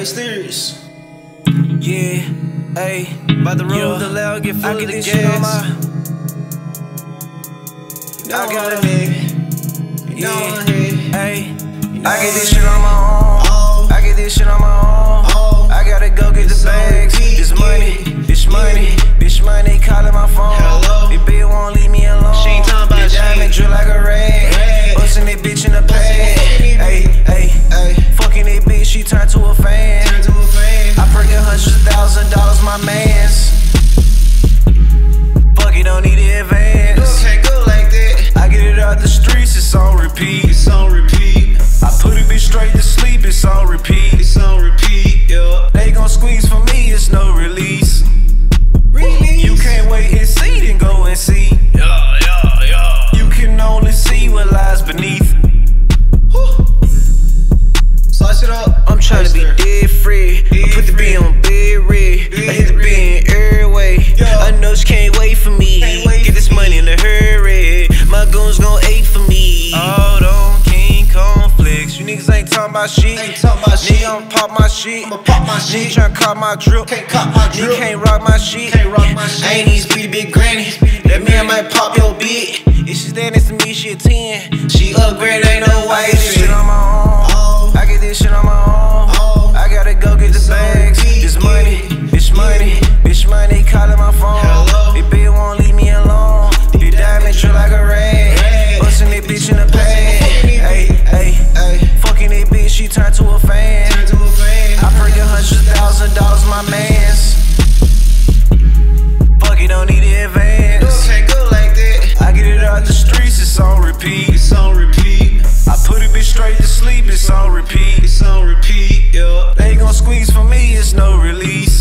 You serious? Yeah, hey, by roll Yeah. the loud, get full I of get the this shit on gas. my. You I know got I'm it. here. You know Yeah. Hey, know I get this shit on my own. Oh. I get this shit on my own. Oh. I gotta go get the bags. repeat, This money, yeah. this money, my mans. Fuck it, don't need the advance. Can't go like that. I get it out the streets, it's on repeat. It's on repeat. I put it bitch straight to sleep, it's on repeat. It's on repeat. Yeah. They gon' squeeze for me, it's no release. Really? You can't wait and see, then go and see. Yeah, yeah, yeah. You can only see what lies beneath. Niggas ain't talking about shit. Ain't talking about shit. Nigga, I'ma pop my shit. I'ma pop my Nigga tryna cop my drip. Can't cop my Nigga drip. can't rock my shit. Can't rock my. I ain't even speedy big granny. That man might pop your bit. If she stand next to me, she a 10. She upgrade, thousand dollars, my mans. Fuck it, don't need the advance. Can't go like that. I get it out the streets, it's on repeat. It's on repeat. I put it bitch straight to sleep, it's on repeat. It's on repeat. Yeah. They gon' squeeze for me, it's no release.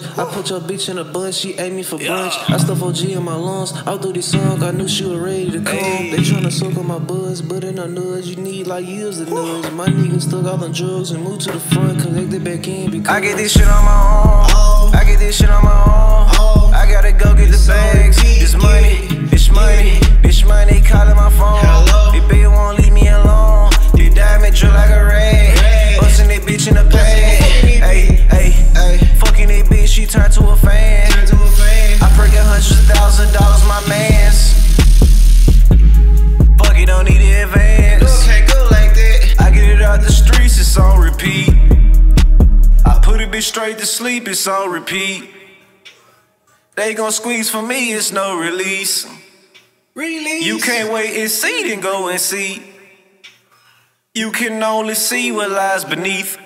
Lunch. I put your bitch in a bun, she ate me for brunch. I stuff OG in my lungs. Out do this song, I knew she was ready to come. They tryna suck on my buzz, but in a nudge, you need like years to nudge. My niggas stuck out on drugs and moved to the front, collect it back in because I get this shit on my own. Oh. I get this shit on my own. Oh. I gotta go get the bags. repeat, This money, this money, straight to sleep, it's on repeat. They gon' squeeze for me, it's no release. Really? You can't wait and see, then go and see. You can only see what lies beneath.